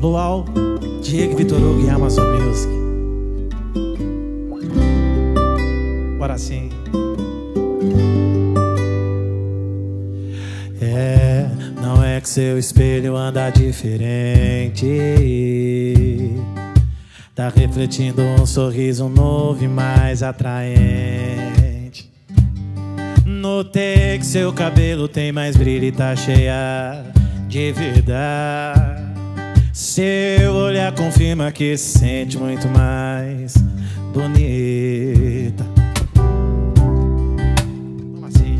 Luau, Diego Vitor Hugo e Amazon Music. Bora sim. É, não é que seu espelho anda diferente. Tá refletindo um sorriso novo e mais atraente. Notei que seu cabelo tem mais brilho e tá cheia de vida. Seu olhar confirma que se sente muito mais bonita. Assim?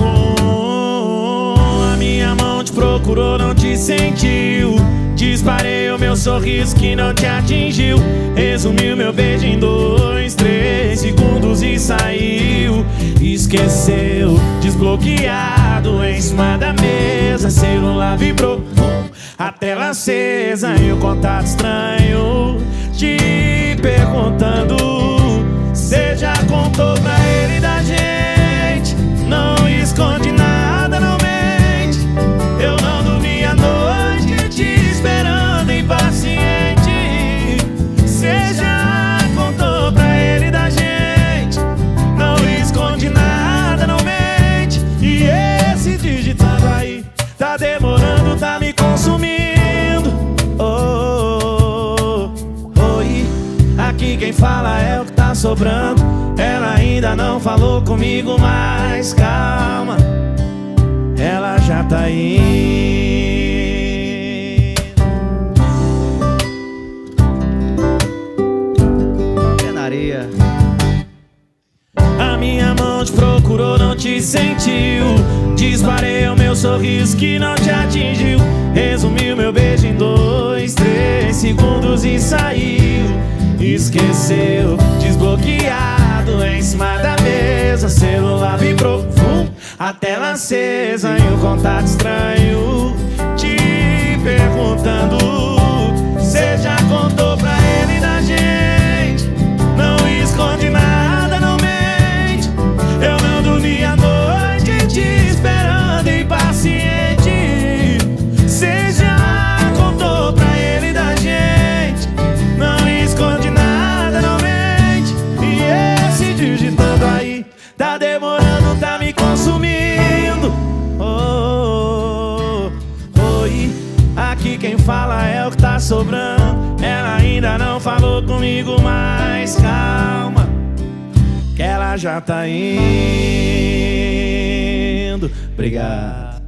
Oh, a minha mão te procurou, não te sentiu. Disparei o meu sorriso que não te atingiu. Resumiu meu beijo em dois, três segundos e saiu. Esqueceu, desbloqueado em cima da mesa. Celular vibrou, a tela acesa e o contato estranho. Te perguntando, você já contou pra ele Quem fala é o que tá sobrando. Ela ainda não falou comigo, mas calma. Ela já tá na areia. A minha mão te procurou, não te sentiu. Disparei o meu sorriso que não te atingiu. Resumiu meu beijo em dois, mesa. Celular vibrou, vum, a tela acesa e o contato estranho. Tá demorando, tá me consumindo. Oh, oh, oh, oi. Aqui quem fala é o que tá sobrando. Ela ainda não falou comigo, mas calma, que ela já tá indo. Obrigado.